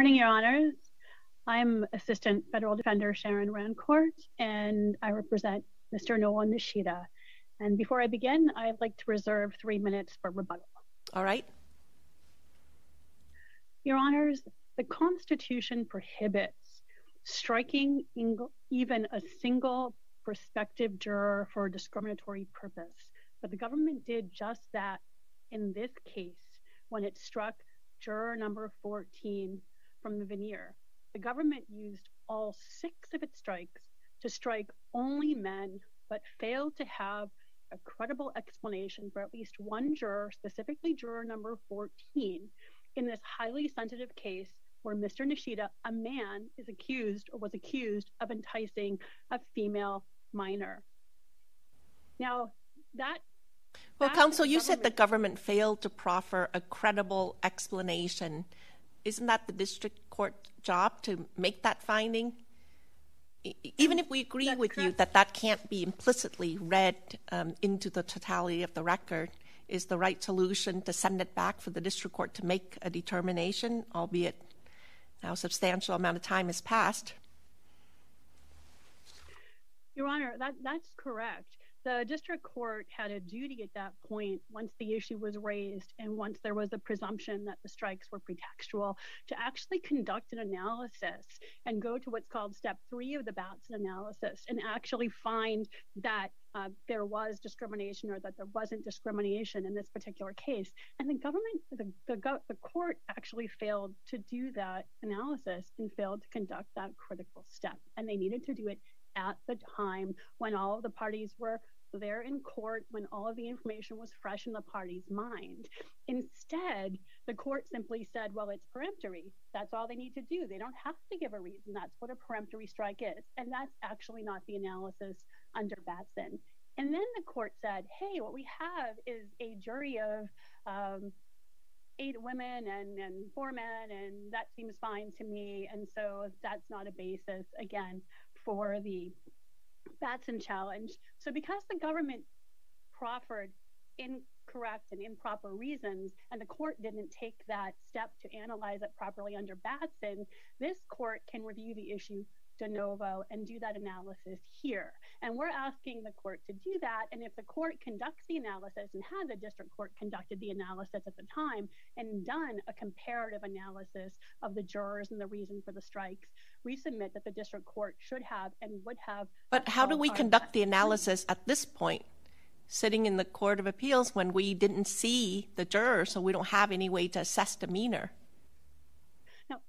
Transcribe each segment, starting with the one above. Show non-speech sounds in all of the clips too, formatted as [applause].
morning, Your Honors. I'm Assistant Federal Defender Sharon Rancourt, and I represent Mr. Nolan Nishida. And before I begin, I'd like to reserve three minutes for rebuttal. All right. Your Honors, the Constitution prohibits striking even a single prospective juror for a discriminatory purpose. But the government did just that in this case when it struck juror number 14 from the venire. The government used all six of its strikes to strike only men, but failed to have a credible explanation for at least one juror, specifically juror number 14, in this highly sensitive case where Mr. Nishida, a man, is accused or was accused of enticing a female minor. Now, that... Well, counsel, you said the government failed to proffer a credible explanation. Isn't that the district court job to make that finding? Even if we agree with you that that can't be implicitly read um, into the totality of the record, is the right solution to send it back for the district court to make a determination, albeit now a substantial amount of time has passed? Your Honor, that's correct. The district court had a duty at that point, once the issue was raised and once there was a presumption that the strikes were pretextual, to actually conduct an analysis and go to what's called step three of the Batson analysis and actually find that uh, there was discrimination or that there wasn't discrimination in this particular case. And the government, the court actually failed to do that analysis and failed to conduct that critical step. And they needed to do it at the time when all of the parties were there in court, when all of the information was fresh in the party's mind. Instead, the court simply said, well, it's peremptory. That's all they need to do. They don't have to give a reason. That's what a peremptory strike is. And that's actually not the analysis under Batson. And then the court said, hey, what we have is a jury of um, eight women and four men, and that seems fine to me. And so that's not a basis, again, for the Batson challenge. So because the government proffered incorrect and improper reasons, and the court didn't take that step to analyze it properly under Batson, this court can review the issue de novo and do that analysis here. And we're asking the court to do that. And if the court conducts the analysis and had the district court conducted the analysis at the time and done a comparative analysis of the jurors and the reason for the strikes, we submit that the district court should have and would have. But how do we conduct the analysis at this point, sitting in the Court of Appeals when we didn't see the jurors, so we don't have any way to assess demeanor? Now,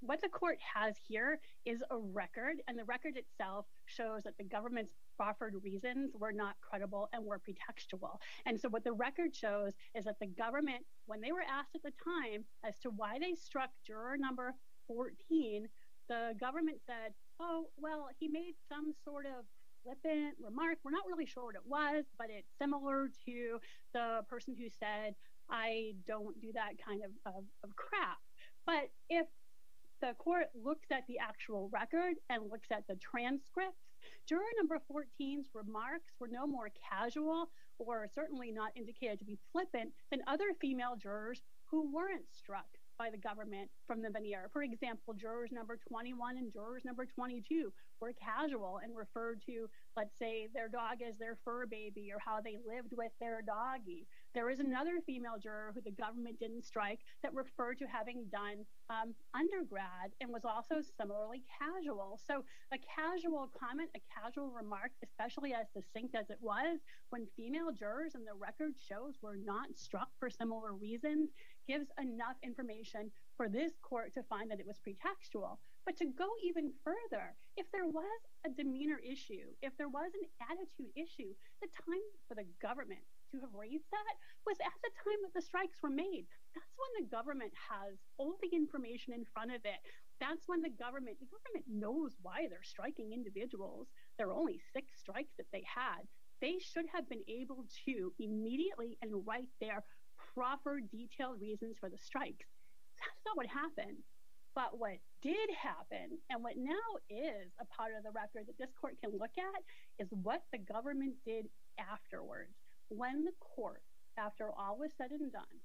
what the court has here is a record, and the record itself shows that the government's proffered reasons were not credible and were pretextual. And so what the record shows is that the government, when they were asked at the time as to why they struck juror number 14, the government said, oh, well, he made some sort of flippant remark. We're not really sure what it was, but it's similar to the person who said, I don't do that kind of crap. But if the court looks at the actual record and looks at the transcripts, juror number 14's remarks were no more casual or certainly not indicated to be flippant than other female jurors who weren't struck by the government from the venire. For example, jurors number 21 and jurors number 22 were casual and referred to, let's say, their dog as their fur baby or how they lived with their doggy. There is another female juror who the government didn't strike that referred to having done um, undergrad and was also similarly casual. So a casual comment, a casual remark, especially as succinct as it was, when female jurors and the record shows were not struck for similar reasons, gives enough information for this court to find that it was pretextual. But to go even further, if there was a demeanor issue, if there was an attitude issue, the time for the government to have raised that was at the time that the strikes were made. That's when the government has all the information in front of it. That's when the government the government knows why they're striking individuals. There are only six strikes that they had. They should have been able to immediately and right there proffer detailed reasons for the strikes. That's not what happened. But what did happen and what now is a part of the record that this court can look at is what the government did afterwards. When the court, after all was said and done,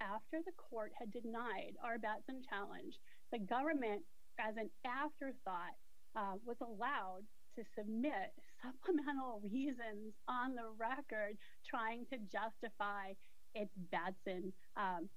after the court had denied our Batson challenge, the government, as an afterthought, uh, was allowed to submit supplemental [laughs] reasons on the record trying to justify its Batson, um,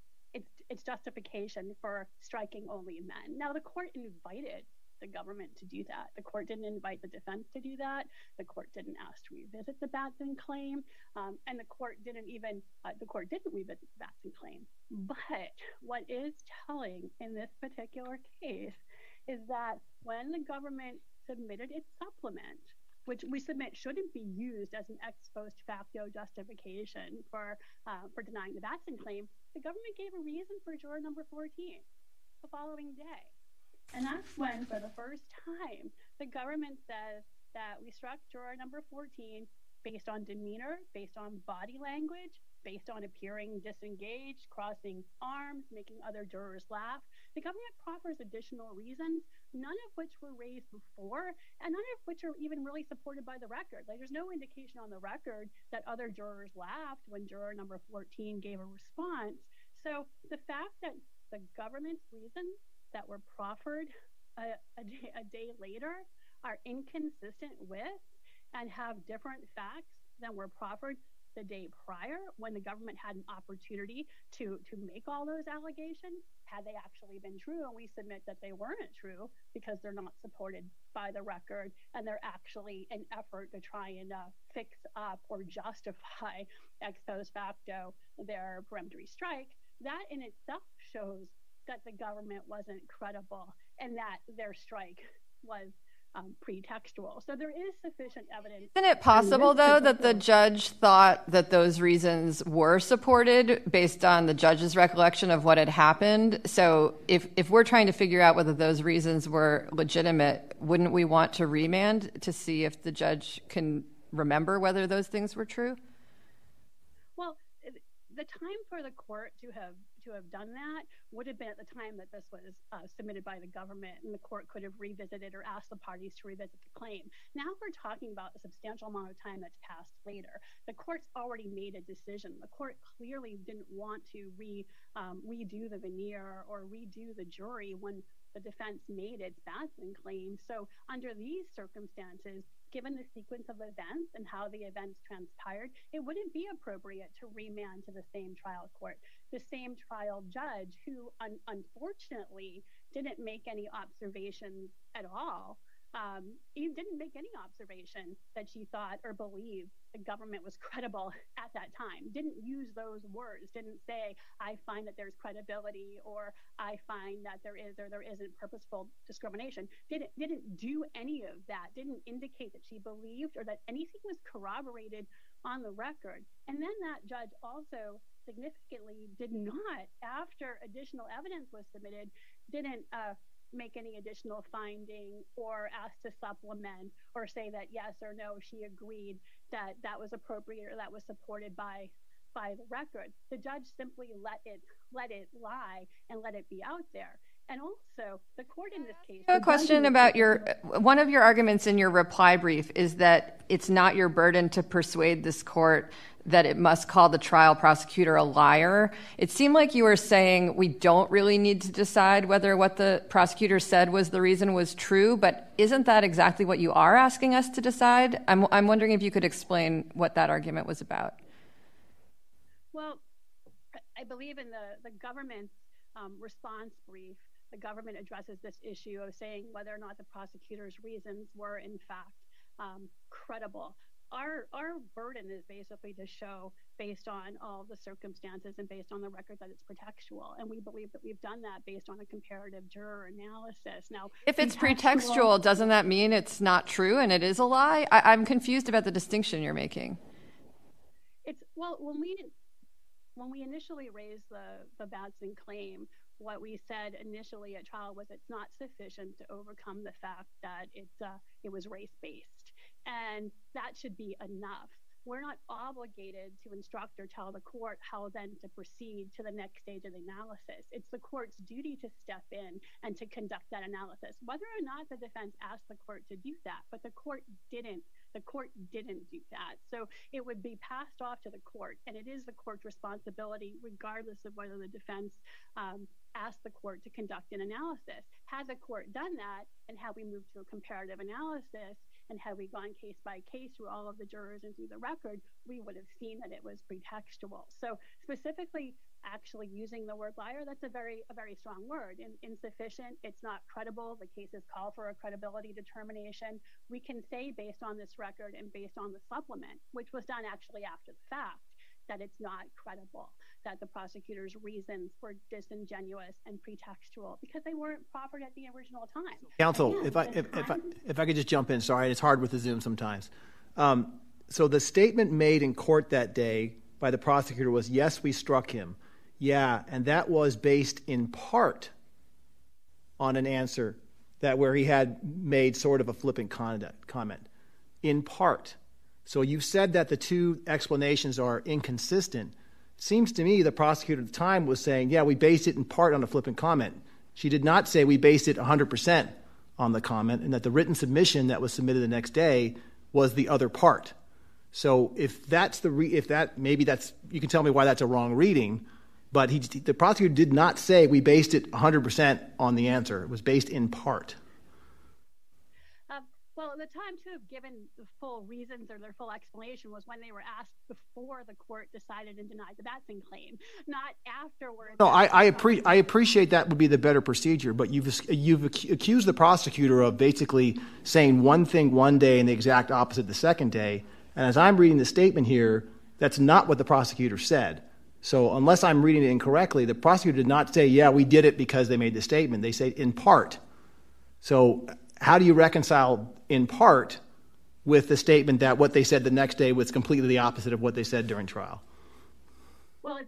its justification for striking only men. Now, the court invited the government to do that. The court didn't invite the defense to do that. The court didn't ask to revisit the Batson claim. Um, and the court didn't even, uh, the court didn't revisit the Batson claim. But what is telling in this particular case is that when the government submitted its supplement, which we submit shouldn't be used as an ex post facto justification for uh, for denying the Batson claim, the government gave a reason for juror number 14 the following day. And that's when, for the first time, the government says that we struck juror number 14 based on demeanor, based on body language, based on appearing disengaged, crossing arms, making other jurors laugh. The government proffers additional reasons, none of which were raised before, and none of which are even really supported by the record. Like there's no indication on the record that other jurors laughed when juror number 14 gave a response. So the fact that the government's reasons that were proffered a day later are inconsistent with and have different facts than were proffered the day prior when the government had an opportunity to make all those allegations, had they actually been true, and we submit that they weren't true because they're not supported by the record and they're actually an effort to try and uh, fix up or justify ex post facto their peremptory strike, that in itself shows that the government wasn't credible and that their strike was um, pretextual. So there is sufficient evidence. Isn't it possible, though, that the judge thought that those reasons were supported based on the judge's recollection of what had happened? So if we're trying to figure out whether those reasons were legitimate, wouldn't we want to remand to see if the judge can remember whether those things were true? Well, the time for the court to have done that would have been at the time that this was uh, submitted by the government and the court could have revisited or asked the parties to revisit the claim. Now we're talking about a substantial amount of time that's passed later. The court's already made a decision. The court clearly didn't want to re um, redo the venire or redo the jury when the defense made its Batson claim. So under these circumstances, given the sequence of events and how the events transpired, it wouldn't be appropriate to remand to the same trial court. The same trial judge who unfortunately didn't make any observations at all, um, he didn't make any observation that she thought or believed the government was credible [laughs] at that time, didn't use those words, didn't say, I find that there's credibility or I find that there is or there isn't purposeful discrimination, didn't do any of that, didn't indicate that she believed or that anything was corroborated on the record. And then that judge also significantly did not, after additional evidence was submitted, didn't uh, make any additional finding or ask to supplement or say that yes or no, she agreed that that was appropriate or that was supported by by the record. The judge simply let it let it lie and let it be out there. And also, the court in this case... I have a question about your, uh, one of your arguments in your reply brief is that it's not your burden to persuade this court that it must call the trial prosecutor a liar. It seemed like you were saying we don't really need to decide whether what the prosecutor said was the reason was true, but isn't that exactly what you are asking us to decide? I'm wondering if you could explain what that argument was about. Well, I believe in the government's um, response brief, the government addresses this issue of saying whether or not the prosecutor's reasons were in fact um, credible. Our burden is basically to show based on all the circumstances and based on the record that it's pretextual. And we believe that we've done that based on a comparative juror analysis. Now, if it's pretextual, doesn't that mean it's not true and it is a lie? I'm confused about the distinction you're making. It's well, when we when we initially raised the Batson claim, what we said initially at trial was it's not sufficient to overcome the fact that uh, it was race-based. And that should be enough. We're not obligated to instruct or tell the court how then to proceed to the next stage of the analysis. It's the court's duty to step in and to conduct that analysis, whether or not the defense asked the court to do that. But the court didn't The court didn't do that. So it would be passed off to the court, and it is the court's responsibility, regardless of whether the defense um, asked the court to conduct an analysis. Had the court done that, and had we moved to a comparative analysis, and had we gone case by case through all of the jurors and through the record, we would have seen that it was pretextual. So specifically, actually using the word liar, that's a very a very strong word. Insufficient, it's not credible. The cases call for a credibility determination. We can say, based on this record and based on the supplement, which was done actually after the fact, that it's not credible, that the prosecutor's reasons were disingenuous and pretextual, because they weren't proffered at the original time. Counsel, if I if I if I could just jump in. Sorry, it's hard with the Zoom sometimes. Um, so the statement made in court that day by the prosecutor was, yes, we struck him. Yeah, and that was based in part on an answer that where he had made sort of a flippant comment. In part. So you've said that the two explanations are inconsistent. Seems to me the prosecutor at the time was saying, yeah, we based it in part on a flippant comment. She did not say we based it 100% on the comment, and that the written submission that was submitted the next day was the other part. So if that's the, if that, maybe that's, you can tell me why that's a wrong reading, but the prosecutor did not say we based it 100% on the answer. It was based in part. Um, well, the time to have given the full reasons or their full explanation was when they were asked before the court decided and denied the Batson claim, not afterwards. No, I appreciate that would be the better procedure, but you've accused the prosecutor of basically saying one thing one day and the exact opposite the second day, and as I'm reading the statement here, that's not what the prosecutor said. So unless I'm reading it incorrectly, the prosecutor did not say, yeah, we did it because they made the statement. They say in part. So how do you reconcile in part with the statement that what they said the next day was completely the opposite of what they said during trial? Well,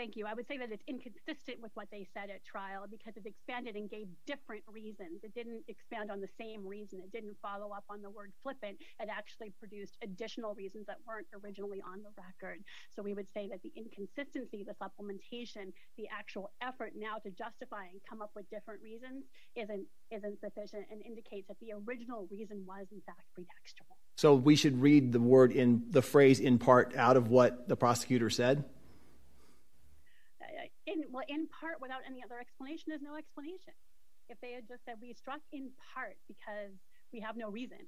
thank you. I would say that it's inconsistent with what they said at trial because it expanded and gave different reasons. It didn't expand on the same reason. It didn't follow up on the word flippant. It actually produced additional reasons that weren't originally on the record. So we would say that the inconsistency, the supplementation, the actual effort now to justify and come up with different reasons isn't isn't sufficient and indicates that the original reason was in fact pretextual. So we should read the word in the phrase in part out of what the prosecutor said? Well, in part without any other explanation is no explanation. If they had just said we struck in part because we have no reason.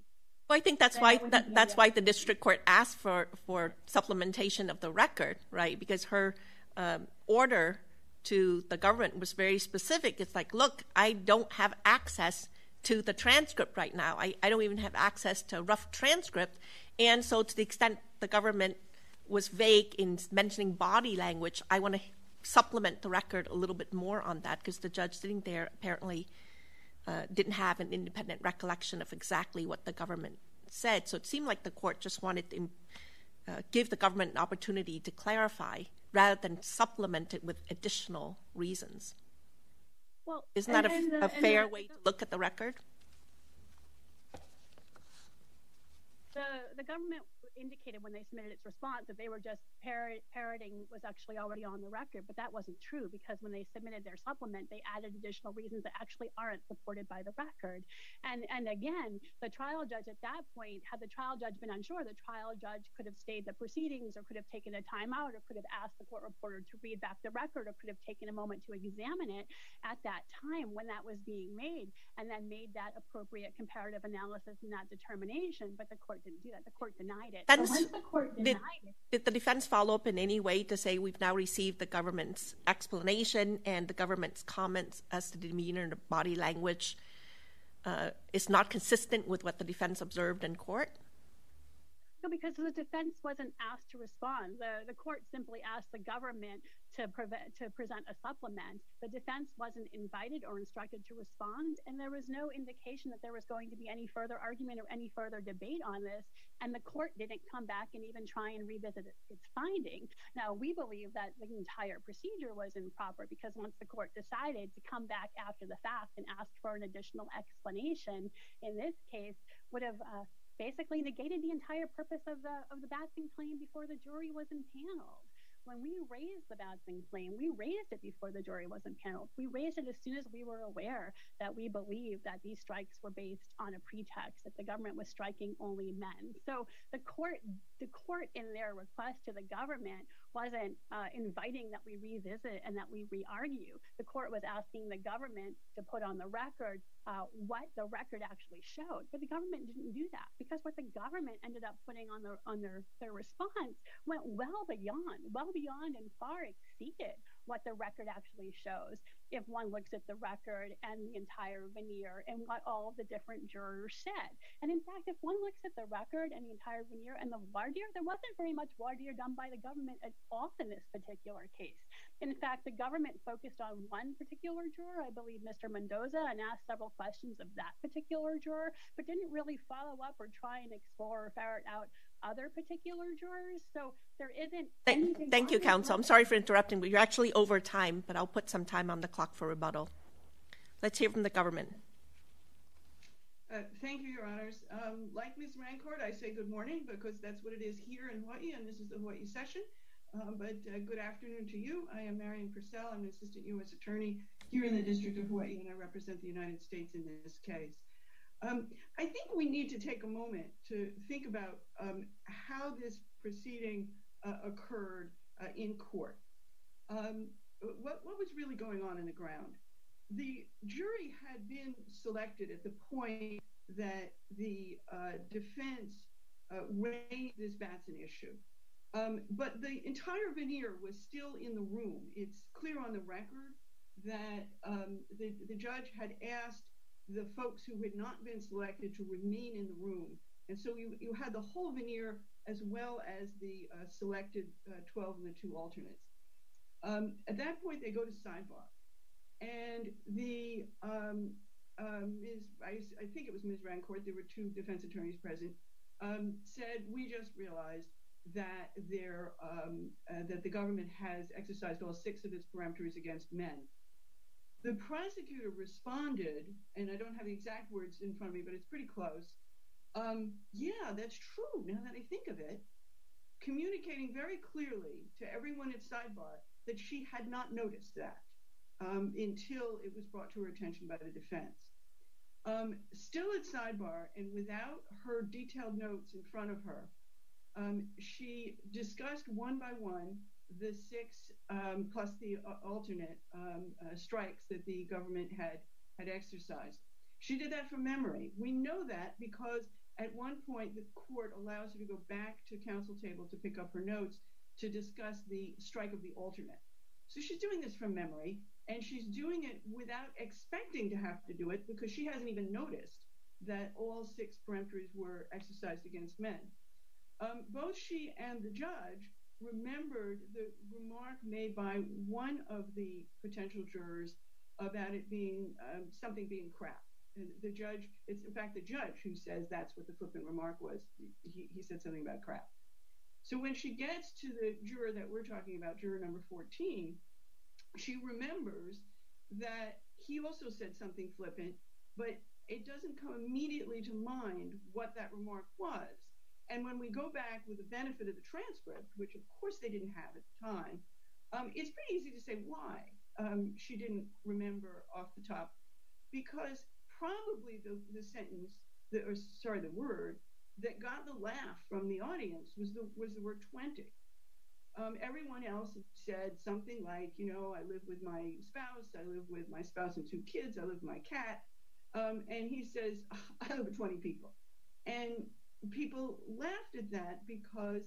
Well, I think that's why that's why the district court asked for for supplementation of the record, right? Because her um, order to the government was very specific. It's like, look, I don't have access to the transcript right now. I don't even have access to a rough transcript. And so to the extent the government was vague in mentioning body language, I want to supplement the record a little bit more on that because the judge sitting there apparently uh, didn't have an independent recollection of exactly what the government said. So it seemed like the court just wanted to uh, give the government an opportunity to clarify rather than supplement it with additional reasons. Well, isn't that a fair way to look at the record? The government indicated when they submitted its response that they were just parroting was actually already on the record. But that wasn't true because when they submitted their supplement, they added additional reasons that actually aren't supported by the record. And again, the trial judge at that point, had the trial judge been unsure, the trial judge could have stayed the proceedings or could have taken a timeout or could have asked the court reporter to read back the record or could have taken a moment to examine it at that time when that was being made and then made that appropriate comparative analysis and that determination. But the court didn't do that. The court denied it. Did the defense follow up in any way to say we've now received the government's explanation and the government's comments as to the demeanor and the body language uh, is not consistent with what the defense observed in court? No, because the defense wasn't asked to respond. The court simply asked the government to present a supplement. The defense wasn't invited or instructed to respond. And there was no indication that there was going to be any further argument or any further debate on this. And the court didn't come back and even try and revisit its finding. Now, we believe that the entire procedure was improper because once the court decided to come back after the fact and ask for an additional explanation, in this case, would have uh, basically negated the entire purpose of the Batson claim before the jury was impaneled. When we raised the Batson claim, we raised it before the jury was impaneled. We raised it as soon as we were aware that we believed that these strikes were based on a pretext, that the government was striking only men. So the court the court in their request to the government wasn't uh, inviting that we revisit and that we re-argue. The court was asking the government to put on the record uh, what the record actually showed. But the government didn't do that because what the government ended up putting on their on their response went well beyond, well beyond and far exceeded what the record actually shows if one looks at the record and the entire venire and what all the different jurors said. And in fact, if one looks at the record and the entire venire and the voir dire, there wasn't very much voir dire done by the government at all in this particular case. In fact, the government focused on one particular juror, I believe Mr. Mendoza, and asked several questions of that particular juror, but didn't really follow up or try and explore or ferret out other particular jurors. So there isn't anything... Thank you, counsel. I'm sorry for interrupting, but you're actually over time, but I'll put some time on the clock for rebuttal. Let's hear from the government. Uh, thank you, Your Honors. Um, like Ms. Rancourt, I say good morning because that's what it is here in Hawaii, and this is the Hawaii session. Um, but uh, good afternoon to you. I am Marion Purcell. I'm an assistant U.S. attorney here in the District of Hawaii, and I represent the United States in this case. Um, I think we need to take a moment to think about um, how this proceeding uh, occurred uh, in court. Um, what was really going on in the ground? The jury had been selected at the point that the uh, defense raised this Batson issue, but the entire venire was still in the room. It's clear on the record that the judge had asked the folks who had not been selected to remain in the room, and so you had the whole venire as well as the uh, selected uh, 12 and the two alternates. Um, at that point, they go to sidebar, and the, um, uh, I think it was Ms. Rancourt, there were two defense attorneys present, um, said, we just realized that there that the government has exercised all six of its peremptories against men. The prosecutor responded, and I don't have the exact words in front of me, but it's pretty close. Um, yeah, that's true, now that I think of it, communicating very clearly to everyone at sidebar that she had not noticed that um, until it was brought to her attention by the defense. Um, still at sidebar, and without her detailed notes in front of her, she discussed one by one the six um, plus the uh, alternate um, uh, strikes that the government had had exercised. She did that from memory. We know that because at one point, the court allows her to go back to counsel table to pick up her notes to discuss the strike of the alternate. So she's doing this from memory, and she's doing it without expecting to have to do it because she hasn't even noticed that all six peremptories were exercised against men. Um, both she and the judge remembered the remark made by one of the potential jurors about it being um, something being crap. And the judge, it's in fact the judge who says that's what the flippant remark was. He said something about crap. So when she gets to the juror that we're talking about, juror number 14, she remembers that he also said something flippant, but it doesn't come immediately to mind what that remark was. And when we go back with the benefit of the transcript, which of course they didn't have at the time, um, it's pretty easy to say why um, she didn't remember off the top. Because probably the sentence, or sorry, the word that got the laugh from the audience was the word 20. Um, everyone else said something like, you know, I live with my spouse, I live with my spouse and two kids, I live with my cat. And he says, I live with 20 people. And people laughed at that because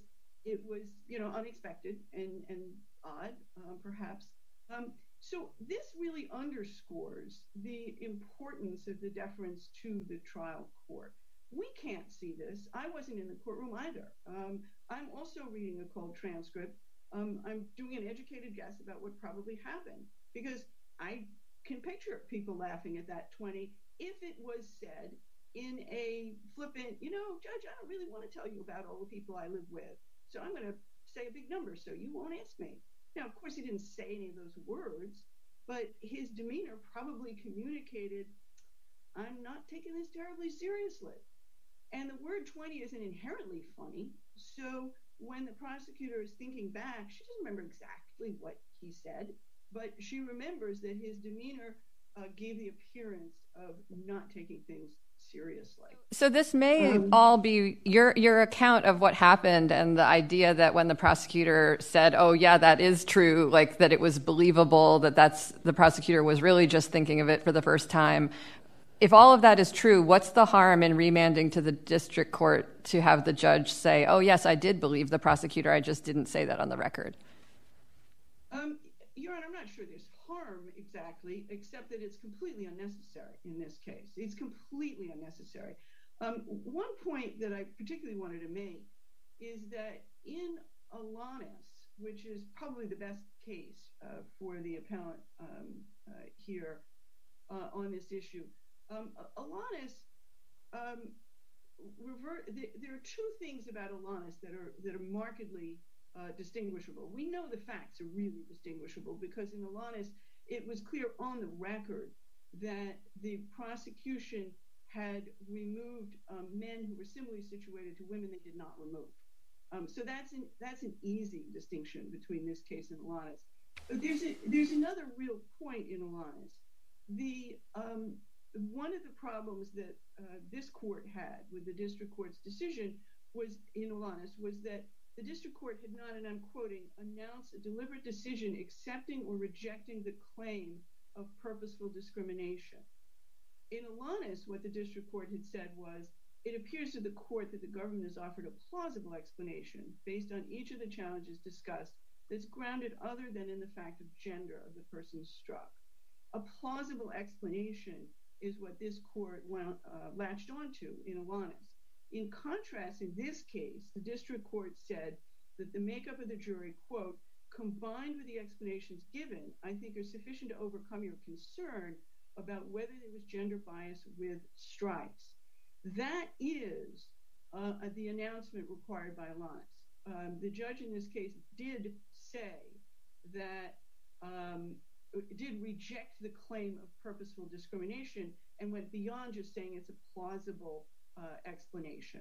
it was, you know, unexpected and and odd, uh, perhaps. Um, so this really underscores the importance of the deference to the trial court. We can't see this. I wasn't in the courtroom either. Um, I'm also reading a cold transcript. Um, I'm doing an educated guess about what probably happened because I can picture people laughing at that 20 if it was said in a flippant, you know, judge, I don't really want to tell you about all the people I live with. So I'm going to say a big number so you won't ask me. Now, of course, he didn't say any of those words, but his demeanor probably communicated, I'm not taking this terribly seriously. And the word 20 isn't inherently funny. So when the prosecutor is thinking back, she doesn't remember exactly what he said, but she remembers that his demeanor uh, gave the appearance of not taking things seriously. So this may um, all be your your account of what happened and the idea that when the prosecutor said, oh, yeah, that is true, like that it was believable that that's the prosecutor was really just thinking of it for the first time. If all of that is true, what's the harm in remanding to the district court to have the judge say, oh, yes, I did believe the prosecutor. I just didn't say that on the record. Um, your Honor, I'm not sure there's harm exactly, except that it's completely unnecessary in this case. It's completely unnecessary. Um, one point that I particularly wanted to make is that in Alanis, which is probably the best case uh, for the appellant um, uh, here uh, on this issue, um, Alanis, there are two things about Alanis that are that are markedly distinguishable. We know the facts are really distinguishable because in Alanis, it was clear on the record that the prosecution had removed um, men who were similarly situated to women they did not remove. Um, so that's an easy distinction between this case and Alanis. There's another real point in Alanis. Um, one of the problems that uh, this court had with the district court's decision was in Alanis was that the district court had not, and I'm quoting, announced a deliberate decision accepting or rejecting the claim of purposeful discrimination. In Alanis, what the district court had said was, it appears to the court that the government has offered a plausible explanation based on each of the challenges discussed that's grounded other than in the fact of gender of the person struck. A plausible explanation is what this court uh, latched onto in Alanis. In contrast, in this case, the district court said that the makeup of the jury, quote, combined with the explanations given, I think are sufficient to overcome your concern about whether there was gender bias with strikes. That is uh, the announcement required by Alanis. Um, the judge in this case did say that, um, did reject the claim of purposeful discrimination and went beyond just saying it's a plausible Uh, explanation.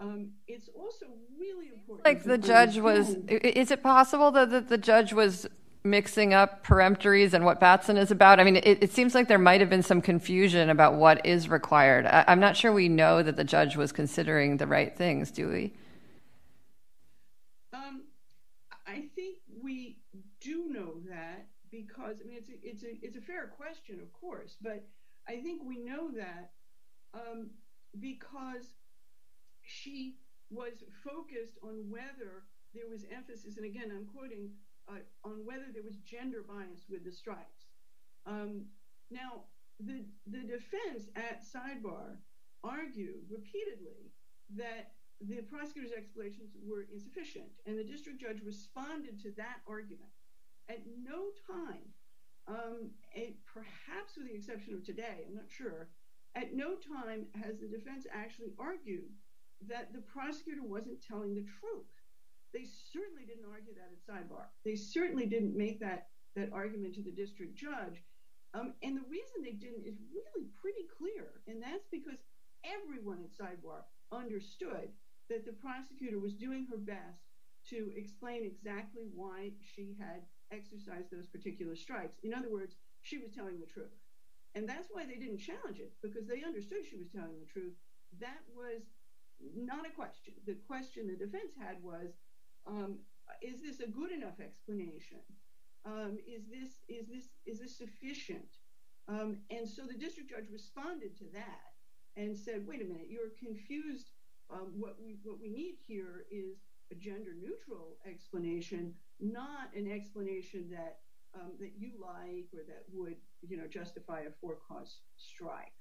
Um, it's also really important. Like the judge was, is it possible that the judge was mixing up peremptories and what Batson is about? I mean, it seems like there might have been some confusion about what is required. I'm not sure we know that the judge was considering the right things, do we? Um, I think we do know that because, I mean, it's a fair question, of course, but I think we know that um, because she was focused on whether there was emphasis, and again, I'm quoting, uh, on whether there was gender bias with the strikes. Um, now, the defense at sidebar argued repeatedly that the prosecutor's explanations were insufficient, and the district judge responded to that argument. At no time, um, perhaps with the exception of today, I'm not sure, at no time has the defense actually argued that the prosecutor wasn't telling the truth. They certainly didn't argue that at sidebar. They certainly didn't make that argument to the district judge, um, and the reason they didn't is really pretty clear, and that's because everyone at sidebar understood that the prosecutor was doing her best to explain exactly why she had exercised those particular strikes. In other words, she was telling the truth, and that's why they didn't challenge it, because they understood she was telling the truth. That was not a question. The question the defense had was, um, is this a good enough explanation? Um, is this is this is this sufficient? Um, and so the district judge responded to that and said, wait a minute, you're confused. What we need here is a gender-neutral explanation, not an explanation that Um, you like or that would you know, justify a for-cause strike.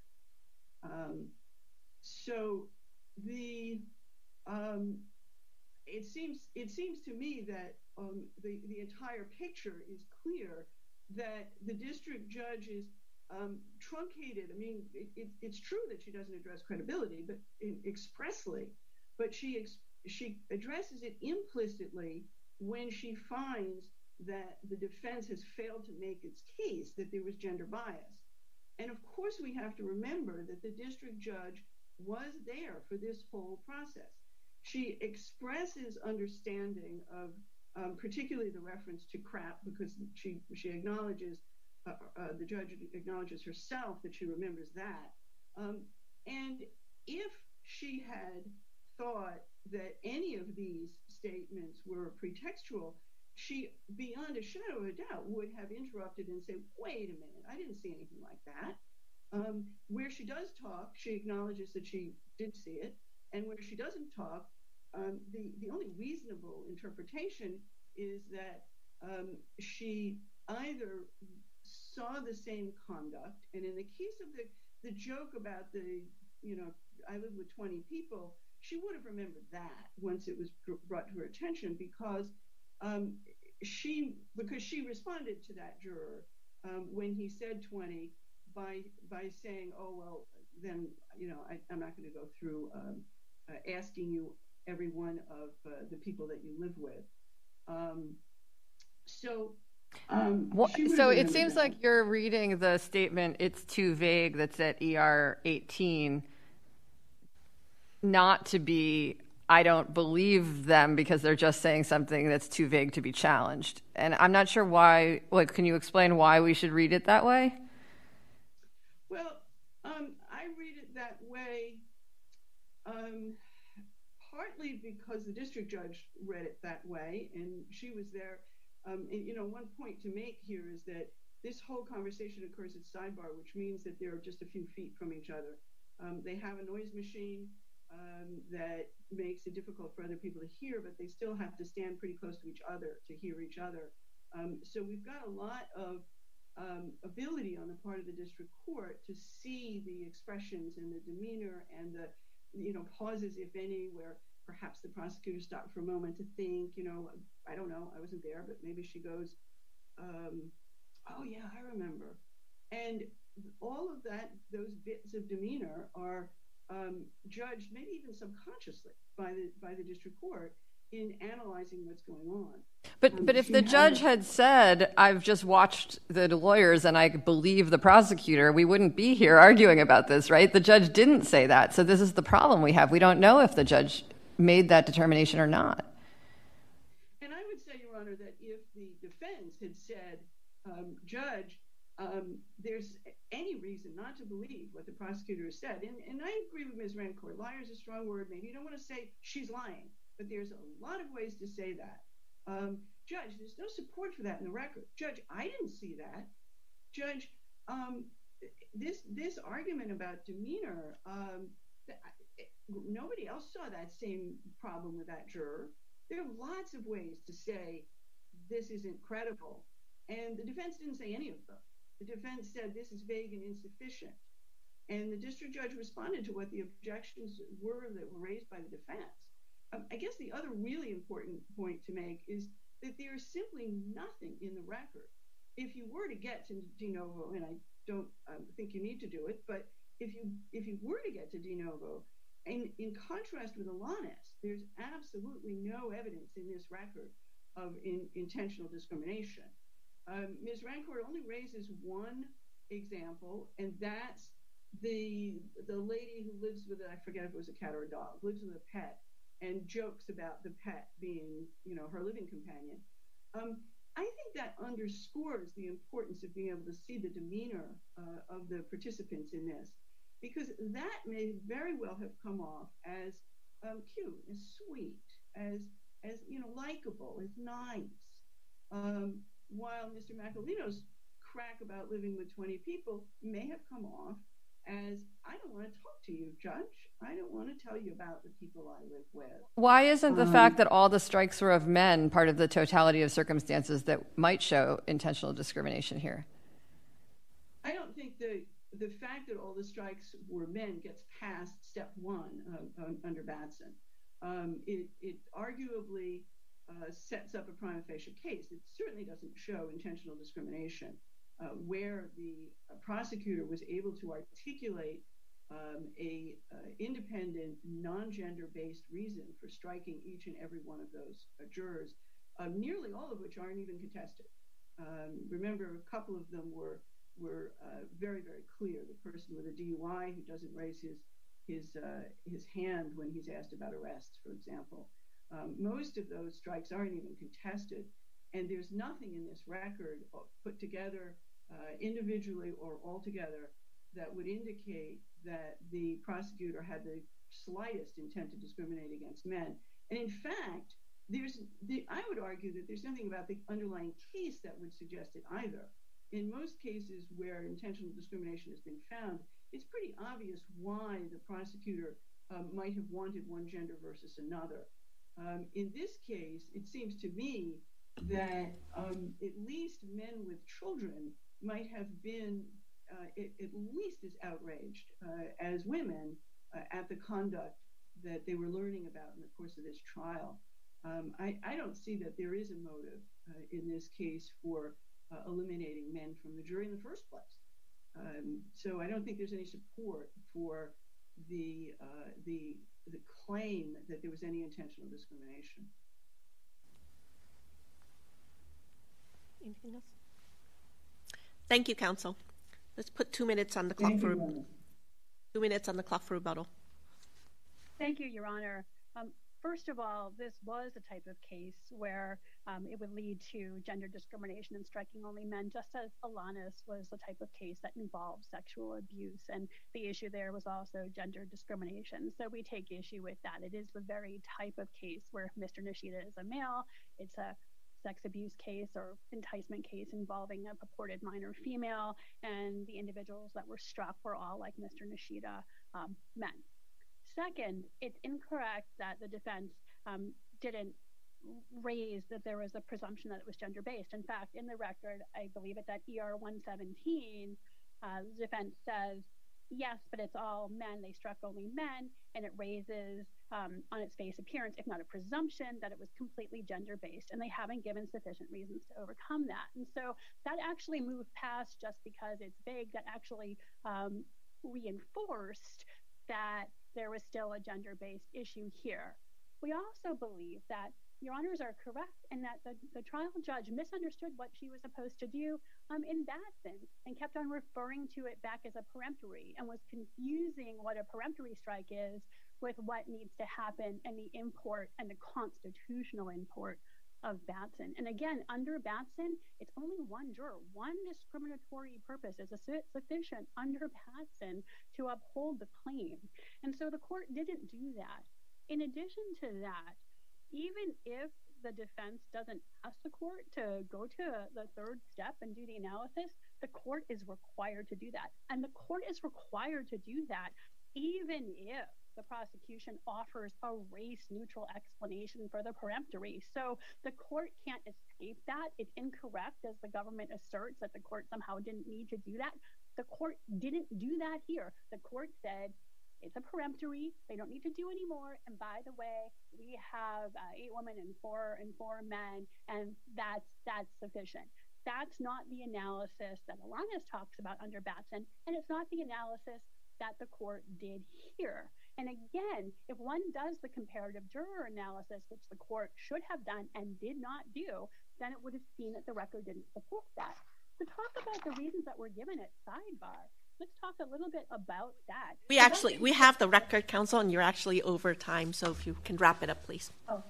Um, so the, um, it seems it seems to me that the entire picture is clear that the district judge is truncated. I mean, it's true that she doesn't address credibility but expressly, but she she addresses it implicitly when she finds that the defense has failed to make its case that there was gender bias. And of course, we have to remember that the district judge was there for this whole process. she expresses understanding of um, particularly the reference to crap because she she acknowledges, uh, uh, the judge acknowledges herself that she remembers that. Um, and if she had thought that any of these statements were pretextual, she, beyond a shadow of a doubt, would have interrupted and said, wait a minute, I didn't see anything like that. Um, where she does talk, she acknowledges that she did see it. And where she doesn't talk, um, the only reasonable interpretation is that um, she either saw the same conduct, and in the case of the joke about the, you know, I live with 20 people, she would have remembered that once it was brought to her attention because Um, she because she responded to that juror um, when he said 20 by by saying, oh, well, then, you know, I'm not going to go through um, uh, asking you every one of uh, the people that you live with. So uh, so it seems like you're reading the statement, it's too vague, that's at ER 18, not to be, I don't believe them because they're just saying something that's too vague to be challenged. And I'm not sure why, like, can you explain why we should read it that way? Well, um, I read it that way um, partly because the district judge read it that way, and she was there. Um, and You know, one point to make here is that this whole conversation occurs at sidebar, which means that they're just a few feet from each other. They have a noise machine Um, that makes it difficult for other people to hear, but they still have to stand pretty close to each other to hear each other. Um, so we've got a lot of um, ability on the part of the district court to see the expressions and the demeanor and the, you know, pauses, if any, where perhaps the prosecutor stopped for a moment to think, you know, I don't know, I wasn't there, but maybe she goes, oh, yeah, I remember. And all of that, those bits of demeanor are Um, judged, maybe even subconsciously, by the district court in analyzing what's going on. But if um, the judge had said, I've just watched the lawyers and I believe the prosecutor, we wouldn't be here arguing about this, right? The judge didn't say that. So this is the problem we have. We don't know if the judge made that determination or not. And I would say, Your Honor, that if the defense had said, um, Judge, Um, there's any reason not to believe what the prosecutor has said, and I agree with Ms. Rancourt, liar is a strong word, maybe you don't want to say she's lying, but there's a lot of ways to say that. Um, Judge, there's no support for that in the record. Judge, I didn't see that. Judge, um, this this argument about demeanor, nobody else saw that same problem with that juror. There are lots of ways to say this isn't credible, and the defense didn't say any of them. The defense said this is vague and insufficient, and the district judge responded to what the objections were that were raised by the defense. Um, I guess the other really important point to make is that there is simply nothing in the record. If you were to get to de novo, and I don't um, think you need to do it, but if you if you were to get to de novo, in contrast with Alanis, there's absolutely no evidence in this record of intentional discrimination. Um, Ms. Rancourt only raises one example, and that's the the lady who lives with, I forget if it was a cat or a dog, lives with a pet, and jokes about the pet being you know, her living companion. Um, I think that underscores the importance of being able to see the demeanor uh, of the participants in this, because that may very well have come off as um, cute, as sweet, as you know, likable, as nice, while Mr. Macalino's crack about living with 20 people may have come off as, I don't want to talk to you, Judge. I don't want to tell you about the people I live with. Why isn't the fact um, that all the strikes were of men part of the totality of circumstances that might show intentional discrimination here? I don't think the fact that all the strikes were men gets past step one under Batson. Um, it arguably sets up a prima facie case. It certainly doesn't show intentional discrimination, where the prosecutor was able to articulate um, an uh, independent, non-gender-based reason for striking each and every one of those uh, jurors, um, nearly all of which aren't even contested. Um, remember, a couple of them were were uh, very, very clear. The person with a DUI who doesn't raise his uh, his hand when he's asked about arrests, for example. Um, most of those strikes aren't even contested, and there's nothing in this record put together uh, individually or all together that would indicate that the prosecutor had the slightest intent to discriminate against men. And in fact, there's I would argue that there's nothing about the underlying case that would suggest it either. In most cases where intentional discrimination has been found, it's pretty obvious why the prosecutor um, might have wanted one gender versus another. Um, in this case, it seems to me that um, at least men with children might have been uh, at least as outraged uh, as women uh, at the conduct that they were learning about in the course of this trial. I don't see that there is a motive in this case for eliminating men from the jury in the first place. So I don't think there's any support for the the claim that there was any intentional discrimination. Anything else? Thank you, counsel. Let's put two minutes on the clock for two minutes on the clock for rebuttal. Thank you, Your Honor. First of all, this was a type of case where um, it would lead to gender discrimination and striking only men, just as Alanis was the type of case that involved sexual abuse. And the issue there was also gender discrimination. So we take issue with that. It is the very type of case where Mr. Nishida is a male. It's a sex abuse case or enticement case involving a purported minor female, and the individuals that were struck were all, like Mr. Nishida, um, men. Second, it's incorrect that the defense um, didn't raise that there was a presumption that it was gender based. In fact, in the record, I believe it's at ER 117, uh, the defense says yes, but it's all men. They struck only men, and it raises um, on its face appearance, if not a presumption, that it was completely gender based. And they haven't given sufficient reasons to overcome that. And so that actually moved past just because it's vague, that actually um, reinforced that there was still a gender based issue here. We also believe that your honors are correct in that the, the trial judge misunderstood what she was supposed to do um, in sense and kept on referring to it back as a peremptory and was confusing what a peremptory strike is with what needs to happen and the import and the constitutional import of Batson. And again, under Batson, it's only one juror. One discriminatory purpose is sufficient under Batson to uphold the claim. And so the court didn't do that. In addition to that, even if the defense doesn't ask the court to go to the third step and do the analysis, the court is required to do that. And the court is required to do that even if the prosecution offers a race neutral explanation for the peremptory. So the court can't escape that. It's incorrect, as the government asserts, that the court somehow didn't need to do that. The court didn't do that here. The court said it's a peremptory. They don't need to do any more. And by the way, we have uh, eight women and four men, and that's that's sufficient. That's not the analysis that Alanis talks about under Batson, and it's not the analysis that the court did here. And again, if one does the comparative juror analysis, which the court should have done and did not do, then it would have seen that the record didn't support that. To talk about the reasons that were given at sidebar, let's talk a little bit about that. We actually we have the record counsel, and you're actually over time. So if you can wrap it up, please. Oh,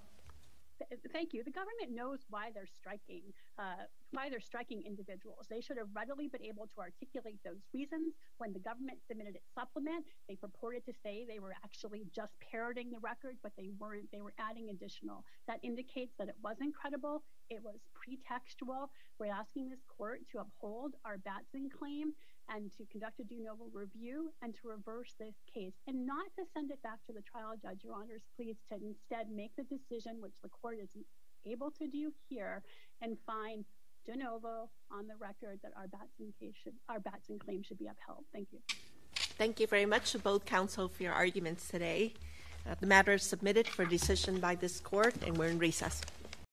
Thank you. The government knows why they're striking, uh, why they're striking individuals. They should have readily been able to articulate those reasons when the government submitted its supplement. They purported to say they were actually just parroting the record, but they weren't. They were adding additional. That indicates that it wasn't credible. It was pretextual. We're asking this court to uphold our Batson claim and to conduct a de novo review and to reverse this case and not to send it back to the trial judge, Your Honors, please, to instead make the decision which the court is able to do here and find de novo on the record that our Batson claim should be upheld. Thank you. Thank you very much to both counsel for your arguments today. Uh, the matter is submitted for decision by this court, and we're in recess.